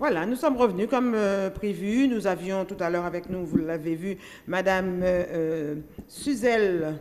Voilà, nous sommes revenus comme euh, prévu. Nous avions tout à l'heure avec nous, vous l'avez vu, Madame euh, euh, Suzelle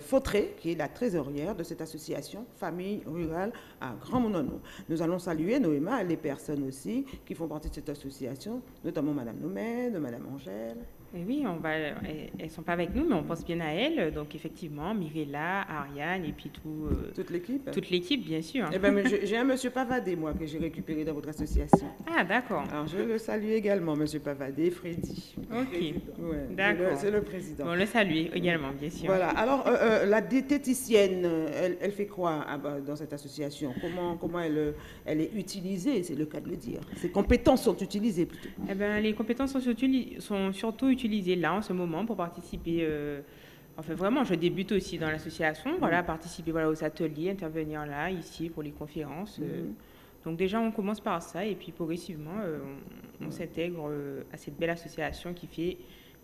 Fautré, qui est la trésorière de cette association Famille Rurale à Grand Monono. Nous allons saluer Noéma les personnes aussi qui font partie de cette association, notamment Madame Nomède, Madame Angèle. Et oui, on va, elles ne sont pas avec nous, mais on pense bien à elles. Donc, effectivement, Mirella, Ariane et puis tout, euh, Toute l'équipe toute l'équipe, bien sûr. Eh ben, j'ai un monsieur Pavadé, moi, que j'ai récupéré dans votre association. Ah, d'accord. Alors, je le salue également, monsieur Pavadé, Freddy. Ok. Ouais, D'accord. le- C'est le président. Bon, le saluer également, bien sûr. Voilà. Alors, euh, euh, la diététicienne, elle, elle fait quoi ah bah, dans cette association? Comment, comment elle, elle est utilisée? C'est le cas de le dire. Ses compétences sont utilisées plutôt. Eh ben, les compétences sont surtout utilisées là en ce moment pour participer. euh, enfin, vraiment, je débute aussi dans l'association. Voilà, participer voilà, aux ateliers, intervenir là, ici pour les conférences. euh. Mhm. Donc déjà, on commence par ça et puis progressivement, euh, on, on s'intègre à cette belle association qui fait,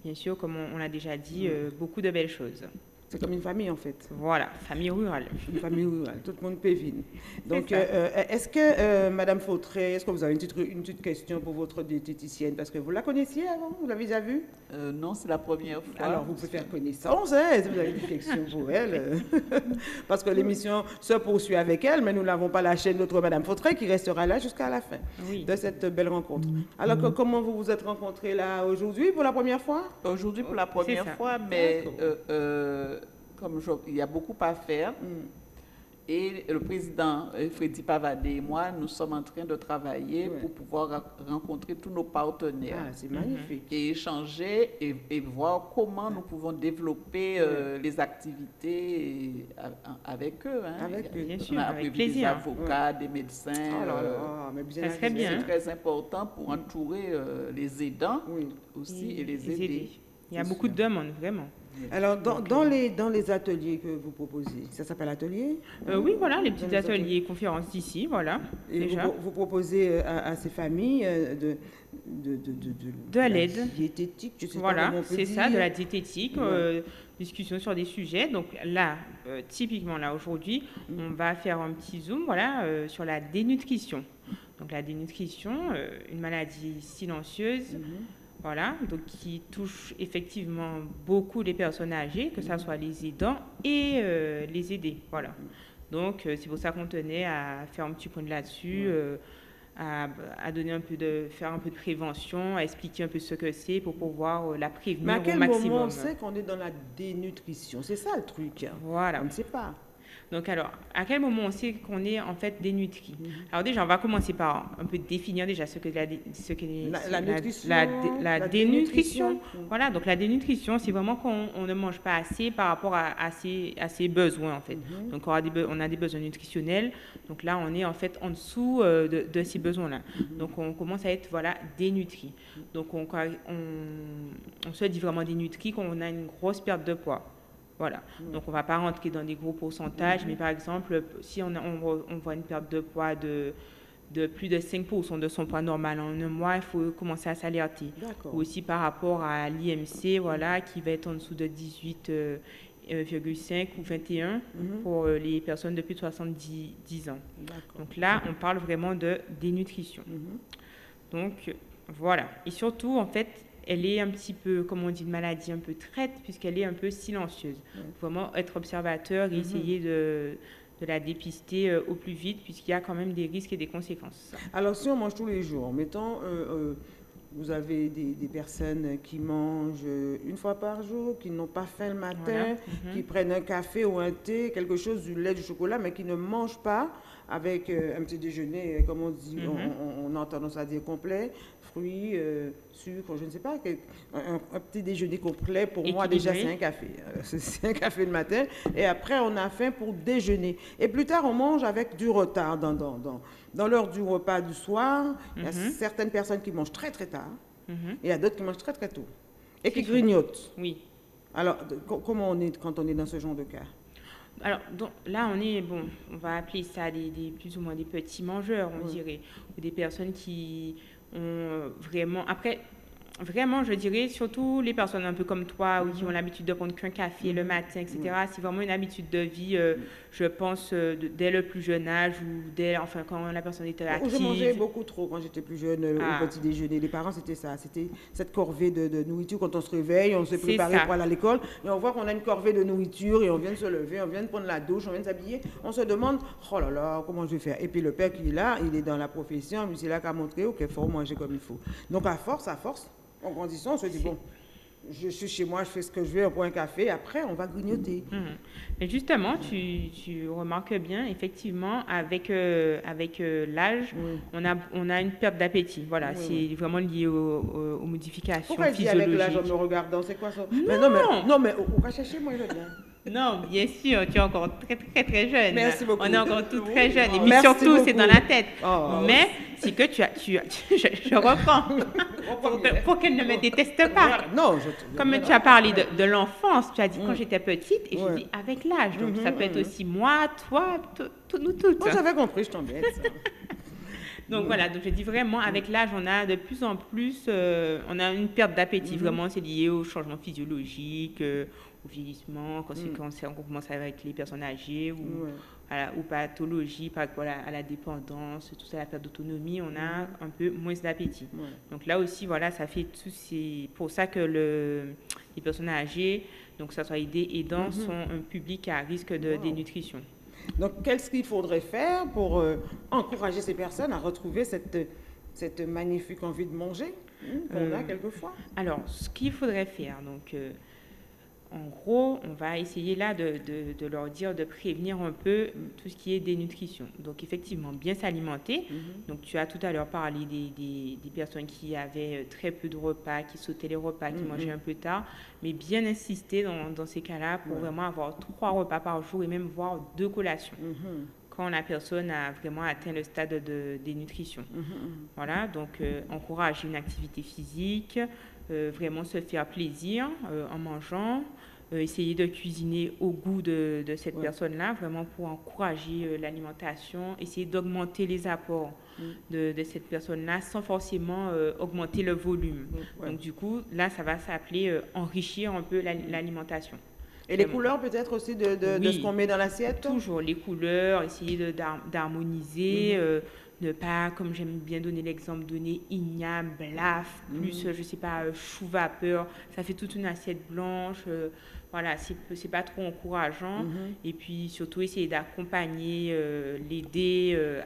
bien sûr, comme on, on l'a déjà dit, euh, beaucoup de belles choses. C'est comme une famille en fait. Voilà, famille rurale. Une famille rurale, tout le monde pévine. Donc, euh, euh, est-ce que, euh, Madame Fautré, est-ce que vous avez une petite, une petite question pour votre diététicienne? Parce que vous la connaissiez avant? Vous l'avez déjà vue? Euh, non, c'est la première fois. Alors, vous pouvez faire connaissance, hein, si vous avez des questions pour elle. Parce que l'émission se poursuit avec elle, mais nous n'avons pas lâché notre Madame Fautré qui restera là jusqu'à la fin Oui. de cette belle rencontre. Alors, que- comment vous vous êtes rencontrés là aujourd'hui pour la première fois? Aujourd'hui pour la première fois, mais euh, euh, comme je- il y a beaucoup à faire, Mm. et le président euh, Freddy Pavadé et moi, nous sommes en train de travailler Ouais. pour pouvoir rencontrer tous nos partenaires. Ah, c'est magnifique. et échanger et, et voir comment nous pouvons développer euh, les activités avec eux. hein. Avec eux. Bien On sûr, a avec plaisir. des avocats, des médecins. Oh là euh, mais bien ça serait avisé. bien. C'est très important pour entourer euh, les aidants Oui. aussi et, les aider. Il y a beaucoup sûr. de demandes, vraiment. Alors, dans, dans les, dans les ateliers que vous proposez, ça s'appelle atelier Euh, oui, voilà, les petits les ateliers, conférences d'ici, voilà. Et déjà. vous proposez euh, à, à ces familles euh, de, de, de, de, De la l'aide. diététique, je sais pas Voilà, c'est ça, de la diététique, Ouais. euh, discussion sur des sujets. Donc là, euh, typiquement là aujourd'hui, on va faire un petit zoom, voilà, euh, sur la dénutrition. Donc la dénutrition, euh, une maladie silencieuse, Mhm. Voilà, donc qui touche effectivement beaucoup les personnes âgées, que ce soit les aidants et euh, les aidés, voilà. Donc euh, c'est pour ça qu'on tenait à faire un petit point là-dessus. euh, à, à donner un peu de faire un peu de prévention, à expliquer un peu ce que c'est pour pouvoir la Mais prévenir à quel au maximum. moment on sait qu'on est dans la dénutrition? C'est ça le truc. Voilà. On ne sait pas. Donc alors, à quel moment on sait qu'on est en fait dénutri Mhm. Alors déjà, on va commencer par un peu définir déjà ce que la, ce que La, la la, dé- la la dénutrition. Voilà, donc la dénutrition, c'est vraiment quand on, on ne mange pas assez par rapport à, à ses, à ses besoins en fait. Mhm. Donc on a, des, on a des besoins nutritionnels. Donc là, on est en fait en dessous euh, de, de ces besoins-là. Mhm. Donc on commence à être voilà dénutri. Donc on, on, on se dit vraiment dénutri quand on a une grosse perte de poids. Voilà. Donc on ne va pas rentrer dans des gros pourcentages, mais par exemple, si on, a- on, voit- on voit une perte de poids de, de plus de 5% de son poids normal en un mois, il faut commencer à s'alerter. Ou aussi par rapport à l'IMC, voilà, qui va être en dessous de 18,5 ou 21 Mhm. pour euh, les personnes de plus de 70 10 ans. Donc là, on parle vraiment de dénutrition. Mhm. Donc voilà. Et surtout, en fait, elle est un petit peu, comme on dit, une maladie un peu traite, puisqu'elle est un peu silencieuse. Ouais. Vraiment être observateur et Mhm. essayer de, de la dépister euh, au plus vite, puisqu'il y a quand même des risques et des conséquences. Alors, si on mange tous les jours, mettons, euh, euh, vous avez des, des personnes qui mangent une fois par jour, qui n'ont pas faim le matin, Voilà. Mhm. qui prennent un café ou un thé, quelque chose, du lait, du chocolat, mais qui ne mangent pas avec euh, un petit déjeuner, euh, comme on dit, Mhm. on, on- on a tendance à dire complet, fruits, euh, sucre, je ne sais pas, un, un petit déjeuner complet, pour moi déjà c'est un café. C'est- un café le matin, et après on a faim pour déjeuner. Et plus tard on mange avec du retard dans, dans, dans, dans l'heure du repas du soir. Il y a Mhm. certaines personnes qui mangent très très tard, Mhm. et il y a d'autres qui mangent très très tôt, et qui grignotent. Oui. Alors, comment on est quand on est dans ce genre de cas? Alors donc, là, on est, bon, on va appeler ça des, des- plus ou moins des petits mangeurs, on dirait, ou des personnes qui ont euh, vraiment... Après, vraiment, je dirais, surtout les personnes un peu comme toi, ou qui ont l'habitude de prendre qu'un café le matin, etc. C'est vraiment une habitude de vie, euh, je pense, euh, de- dès le plus jeune âge, ou dès, enfin, quand la personne était Où Je mangeais active. beaucoup trop quand j'étais plus jeune euh, Ah. au petit déjeuner. Les parents, c'était ça. C'était cette corvée de, de nourriture. Quand on se réveille, on se ça. pour aller à l'école. Et on voit qu'on a une corvée de nourriture et on vient de se lever, on vient de prendre la douche, on vient de s'habiller. On se demande, oh là là, comment je vais faire? Et puis le père qui est là, il est dans la profession, mais c'est là qu'à montrer qu'il faut manger comme il faut. Donc à force, à force, en grandissant, on se dit, bon, je suis chez moi, je fais ce que je veux, on prend un café, après on va grignoter. Mhm. Mais justement, tu, tu remarques bien, effectivement, avec, euh, avec euh, l'âge, on a, on a une perte d'appétit. Voilà, c'est vraiment lié au- au- aux modifications Pourquoi il dit avec l'âge en physiologiques. me regardant? C'est quoi ça? Mais non, mais, non, mais on va chercher, moi je viens. Non, bien sûr, tu es encore très très très jeune. Merci beaucoup. On est encore tout très jeune. Et puis Merci surtout, c'est dans la tête. Oh. Mais c'est que tu as, tu as, je, je reprends pour, que- pour qu'elle ne me déteste pas. Non, je Comme tu as parlé de, de l'enfance, tu as dit quand j'étais petite et Ouais. je dis avec l'âge. Donc Mhm, ça peut être mhm. aussi moi, toi, to- to- nous toutes. Moi, j'avais compris, je t'embête. Donc voilà, donc je dis vraiment, avec l'âge, on a de plus en plus, euh, on a une perte d'appétit. Vraiment, c'est lié au changement physiologique, euh, au vieillissement, quand, c'est- quand on commence avec les personnes âgées ou, Ouais. La- aux pathologies, par rapport à la, à la dépendance, tout ça, la perte d'autonomie, on a un peu moins d'appétit. Ouais. Donc là aussi, voilà, ça fait tout ces... pour ça que le, les personnes âgées, donc ce soit aidées, aidants, sont un public à risque de Wow. dénutrition. Donc, qu'est-ce qu'il faudrait faire pour euh, encourager ces personnes à retrouver cette, cette magnifique envie de manger hein, qu'on a Euh, quelquefois? Alors, ce qu'il faudrait faire, donc, euh, en gros, on va essayer là de, de- de leur dire de prévenir un peu tout ce qui est dénutrition. Donc, effectivement, bien s'alimenter. Donc, tu as tout à l'heure parlé des, des- des personnes qui avaient euh, très peu de repas, qui sautaient les repas, qui Mhm. mangeaient un peu tard, mais bien insister dans, dans ces cas-là pour Ouais. vraiment avoir trois repas par jour et même voire deux collations Mhm, quand la personne a vraiment atteint le stade de dénutrition. mhm, mhm. Voilà, donc euh, encourager une activité physique, vraiment se faire plaisir euh, en mangeant, euh, essayer de cuisiner au goût de, de cette Ouais. personne-là, vraiment pour encourager euh, l'alimentation, essayer d'augmenter les apports Mm. de, de cette personne-là sans forcément euh, augmenter le volume. Ouais. Donc du coup, là, ça va s'appeler euh, enrichir un peu la- l'alimentation. Et les couleurs peut-être aussi de, de- Oui. ce qu'on met dans l'assiette? Toujours les couleurs, essayer d'harmoniser, euh, ne pas, comme j'aime bien donner l'exemple, donner igname, blaf, plus, euh, je sais pas, euh, chou vapeur, ça fait toute une assiette blanche. euh, voilà, c'est pas trop encourageant. Mhm. Et puis surtout essayer d'accompagner, euh, l'aider euh,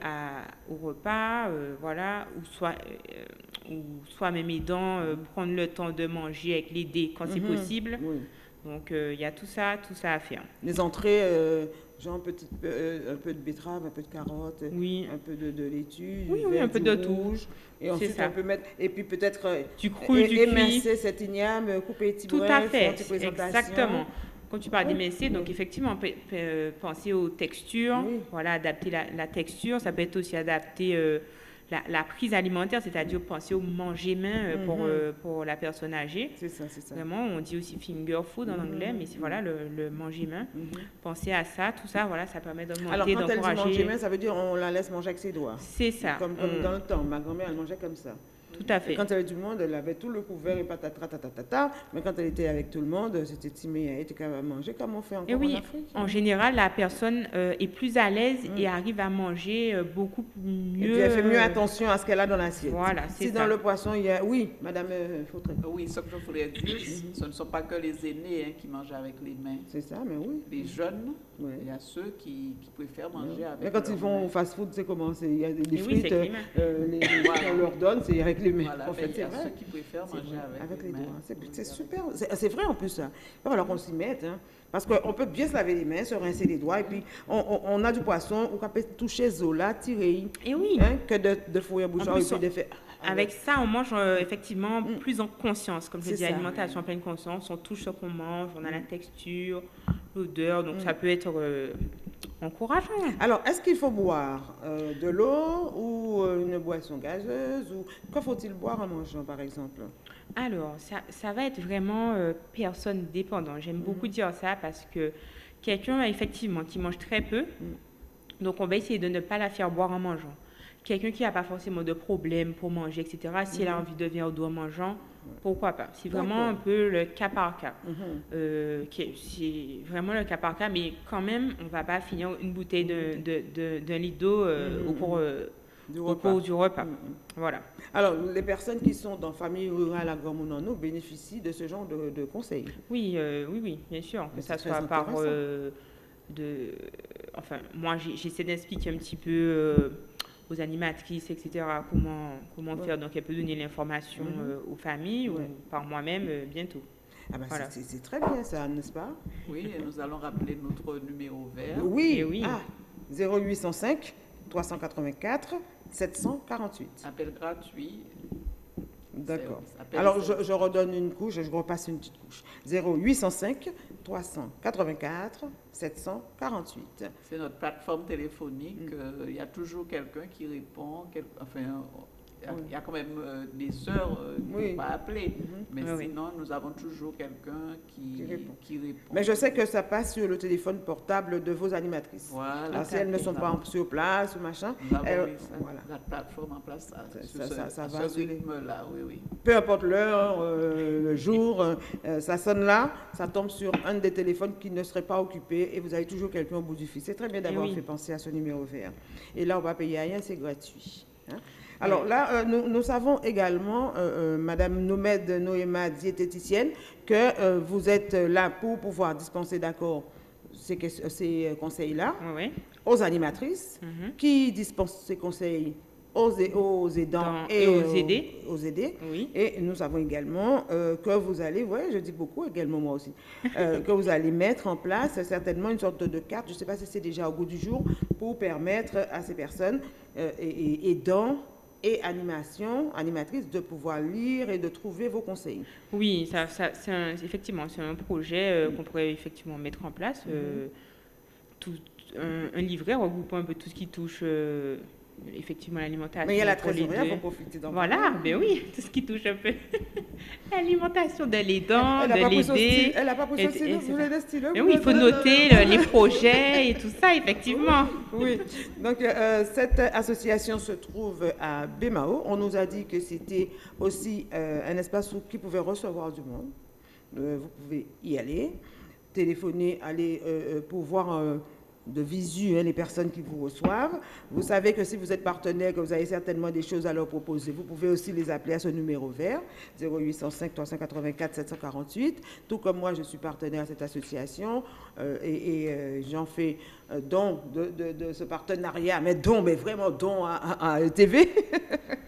au repas, euh, voilà, ou soit, ou soit même aidant, prendre le temps de manger avec l'aider quand c'est Mhm. possible. Oui. Donc euh, il y a tout ça, tout ça à faire. Les entrées, euh, genre euh, un peu de betterave, un peu de carotte, Oui, un peu de, de laitue, Oui, un peu de tout. rouge. Et ensuite, ça. on peut mettre. Et puis peut-être. du cru, é- du émincer cette igname, couper les petits Tout brefs, à fait, exactement. Quand tu parles d'émincer, donc effectivement, on peut, peut, penser aux textures, voilà, adapter la, la texture. Ça peut être aussi adapter euh, la, la prise alimentaire, c'est-à-dire penser au manger-main euh, pour, Mhm. euh, pour la personne âgée. C'est ça, c'est ça. Vraiment, on dit aussi finger food en Mhm. anglais, mais c'est voilà le, le manger-main. Mhm. Penser à ça, tout ça, voilà, ça permet Alors, d'augmenter, quand elle dit manger d'encourager. main, ça veut dire on la laisse manger avec ses doigts. C'est ça, Comme, comme on- dans le temps. Ma grand-mère, elle mangeait comme ça. Tout à fait. Et quand elle avait du monde, elle avait tout le couvert et patata, tatata. Mais quand elle était avec tout le monde, c'était timé, elle était capable de manger comme on fait encore Et oui, en Afrique. en général, la personne euh, est plus à l'aise et arrive à manger euh, beaucoup mieux. Mm. Et puis elle fait mieux euh, attention à ce qu'elle a dans l'assiette. Voilà, c'est Si ça. dans le poisson, il y a. Oui, madame euh, Fautré. Oui, ce que je voulais dire, ce ne sont pas que les aînés hein, qui mangent avec les mains. C'est ça, mais oui. Les jeunes, Ouais. il y a ceux qui, qui préfèrent manger avec Mais quand ils vont au fast-food, c'est comment? C'est- Il y a des, oui, frites, les les- qu'on leur donne, c'est avec les mains. Voilà, en fait, c'est vrai. ceux qui préfèrent C'est manger vrai, avec, avec les doigts. C'est super. C'est vrai en plus. ça. Il va falloir qu'on s'y mette. hein. Parce qu'on peut bien se laver les mains, se rincer les doigts, et puis on, on- on a du poisson, on peut toucher Zola, tirer, Et oui, hein, que de, de fouiller un bouchon plus, et puis on- de faire. avec ça, on mange euh, effectivement Mm. plus en conscience. Comme je C'est dis, ça. alimentation en pleine conscience, on touche ce qu'on mange, on a la Mm. texture, l'odeur, donc Mm. ça peut être euh, encourageant. Alors, est-ce qu'il faut boire euh, de l'eau ou euh, une boisson gazeuse ou que faut-il boire en mangeant, par exemple? Alors, ça, ça va être vraiment euh, personne dépendant. J'aime beaucoup dire ça parce que quelqu'un, effectivement, qui mange très peu, donc on va essayer de ne pas la faire boire en mangeant. Quelqu'un qui n'a pas forcément de problème pour manger, etc., s'il a Mhm. envie de venir au doigt mangeant, pourquoi pas? C'est vraiment un peu le cas par cas. Mhm. Euh, c'est vraiment le cas par cas, mais quand même, on ne va pas finir une bouteille de- de- de- d'un litre d'eau euh, Mhm. au, cours, euh, Du au repas. cours du repas. Voilà. Alors, les personnes qui sont dans famille rurale à Gormonano bénéficient de ce genre de, conseils. Oui, euh, oui, oui, bien sûr. Que ça soit par de, enfin, moi j'essaie d'expliquer un petit peu aux animatrices, etc. Comment comment faire. Donc elle peut donner l'information Mhm. euh, aux familles Ouais. ou par moi-même euh, bientôt. Ah ben, Voilà. c'est- très bien ça, n'est-ce pas? Oui, et nous allons rappeler notre numéro vert. Oui, Eh oui. Ah, 0805 384 748. Appel gratuit. D'accord. Alors, je, je redonne une couche, je repasse une petite couche. 0805 384 748. C'est notre plateforme téléphonique. Mm. euh, Il y a toujours quelqu'un qui répond. quel- enfin, y a- Oui. il y a quand même euh, des heures euh, qu'il ne Oui. pas appeler. Mhm. Mais Oui, oui. sinon, nous avons toujours quelqu'un qui, Qui répond. qui répond. Mais je sais que ça passe sur le téléphone portable de vos animatrices. Voilà. Alors, si elles ne sont pas avons- sur place ou machin, Nous avons elles- ça- voilà. la plateforme en place Ça- sur ça- ce, ça- ça à va ce sur les- rythme-là, oui, oui. peu importe l'heure, euh, le jour, euh, ça sonne là, ça tombe sur un des téléphones qui ne serait pas occupé et vous avez toujours quelqu'un au bout du fil. C'est très bien d'avoir fait penser à ce numéro vert. Et là, on va payer rien, c'est gratuit. Hein. Alors là, euh, nous, nous savons également, euh, euh, Madame Nomède Noéma, diététicienne, que vous êtes là pour pouvoir dispenser d'accord ces, conseils-là Oui, aux animatrices Mhm. qui dispensent ces conseils aux, aidants et, et aux aidés. aux aidés. Oui. Et nous savons également euh, que vous allez, ouais, je dis beaucoup également moi aussi, euh, que vous allez mettre en place certainement une sorte de carte, je ne sais pas si c'est déjà au goût du jour, pour permettre à ces personnes euh, et, et- aidants et animation, animatrices de pouvoir lire et de trouver vos conseils. Oui, ça, ça, c'est un- effectivement, c'est un projet euh, qu'on pourrait effectivement mettre en place. euh, tout, un, un livret regroupant un peu tout ce qui touche euh, effectivement l'alimentation. Mais il y a la pour deux. faut profiter d'en Voilà, ben oui, tout ce qui touche un peu l'alimentation de l'aidant, de l'aider. Elle n'a pas pris son stylo. Vous c'est voulez le stylo Mais vous oui, il faut noter le- les projets et tout ça, effectivement. Oui, donc euh, cette association se trouve à Bémao. On nous a dit que c'était aussi euh, un espace où, qui pouvait recevoir du monde. Euh, vous pouvez y aller, téléphoner, aller pour voir de visu hein, les personnes qui vous reçoivent. Vous savez que si vous êtes partenaire, que vous avez certainement des choses à leur proposer, vous pouvez aussi les appeler à ce numéro vert, 0805 384 748. Tout comme moi, je suis partenaire à cette association euh, et, et, euh, j'en fais euh, don de, de- de ce partenariat, mais don, mais vraiment don à, à, à ETV.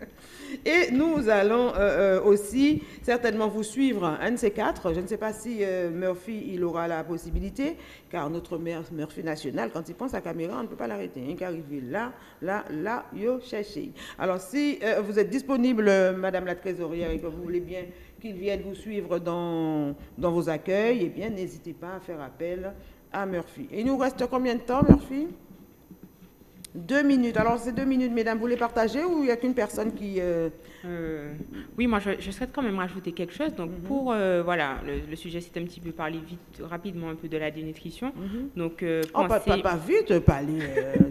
Et nous allons euh, euh, aussi certainement vous suivre un de ces quatre. Je ne sais pas si euh, Murphy il aura la possibilité, car notre Mur- Murphy national, quand il pense à caméra, on ne peut pas l'arrêter. Il arrive là, là, là, yo cherchez. Alors si vous êtes disponible, Madame la Trésorière, et que vous voulez bien qu'il vienne vous suivre dans, dans vos accueils, eh bien n'hésitez pas à faire appel à Murphy. Et il nous reste combien de temps, Murphy? Deux minutes. Alors, ces deux minutes, mesdames, vous les partagez ou il n'y a qu'une personne qui... euh, Euh, oui, moi, je, je souhaite quand même rajouter quelque chose. Donc, pour, euh, voilà, le, le sujet, c'est un petit peu parler vite, rapidement un peu de la dénutrition. Donc, euh, Oh, pas, pensez- pas, pas vite, parler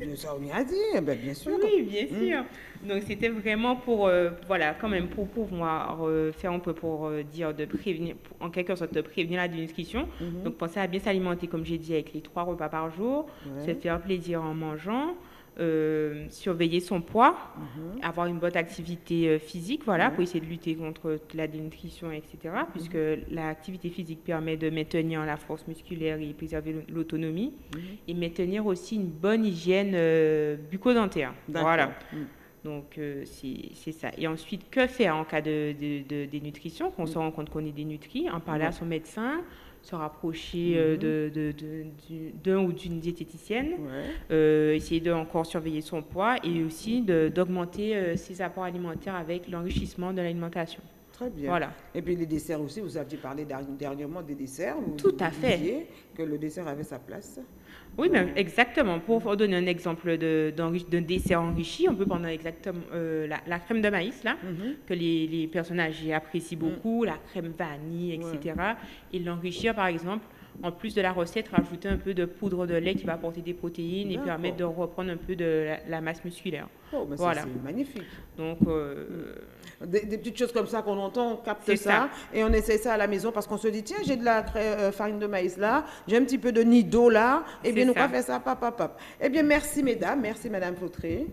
de ça, on y a dit, ben, bien sûr. Oui, bien sûr. Donc c'était vraiment pour, voilà, quand même pour pouvoir faire un peu pour dire de prévenir, pour- en quelque sorte de prévenir la dénutrition. Mhm. Donc pensez à bien s'alimenter, comme j'ai dit, avec les trois repas par jour, Ouais. se faire plaisir en mangeant. Euh, surveiller son poids, Mhm. avoir une bonne activité euh, physique, voilà, pour essayer de lutter contre la dénutrition, etc. Puisque l'activité physique permet de maintenir la force musculaire et préserver l'autonomie, Mhm. et maintenir aussi une bonne hygiène euh, bucco-dentaire. Voilà. Mm. Donc, euh, c'est ça. Et ensuite, que faire en cas de, de, de dénutrition? Qu'on Mm. se rend compte qu'on est dénutri, en parler à son médecin, se rapprocher euh, Mhm. d'un ou d'une diététicienne, Ouais. euh, essayer de encore surveiller son poids et aussi d'augmenter euh, ses apports alimentaires avec l'enrichissement de l'alimentation. Très bien. Voilà. Et puis les desserts aussi, vous aviez parlé dernièrement des desserts. vous- Tout à fait. que le dessert avait sa place. Oui, exactement. Pour donner un exemple de- d'un dessert enrichi, on peut prendre exactement euh, la, la crème de maïs, là, Mhm. que les, les personnes âgées apprécient beaucoup, la crème vanille, etc. Et l'enrichir, par exemple, en plus de la recette, rajouter un peu de poudre de lait qui va apporter des protéines et permettre de reprendre un peu de la, la masse musculaire. Oh, mais Voilà. c'est magnifique. Donc, euh, Des, des petites choses comme ça qu'on entend, on capte ça, ça. et on essaie ça à la maison parce qu'on se dit tiens j'ai de la euh, farine de maïs là, j'ai un petit peu de nido là, et bien nous ça. va faire ça pap pap pap. Eh bien merci mesdames, merci Madame Fautré,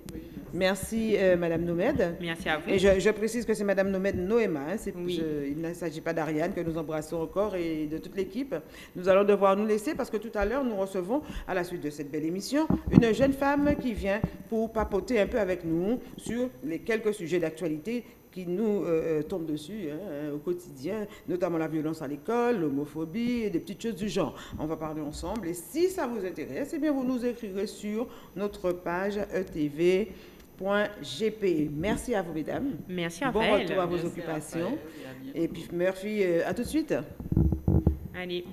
merci euh, Madame Nomède. merci à vous. Et je, je précise que c'est Madame Nomède Noéma, hein, c'est- Oui. je- il ne s'agit pas d'Ariane, que nous embrassons encore et de toute l'équipe. Nous allons devoir nous laisser parce que tout à l'heure, nous recevons, à la suite de cette belle émission, une jeune femme qui vient pour papoter un peu avec nous sur les quelques sujets d'actualité qui nous euh, euh, tombent dessus hein, au quotidien, notamment la violence à l'école, l'homophobie et des petites choses du genre. On va parler ensemble et si ça vous intéresse, eh bien vous nous écrirez sur notre page E etv.gp. Merci à vous, mesdames. Merci à Bon Raphaël. retour à vos Merci, occupations. À. Et puis Murphy, euh, à tout de suite. Allez.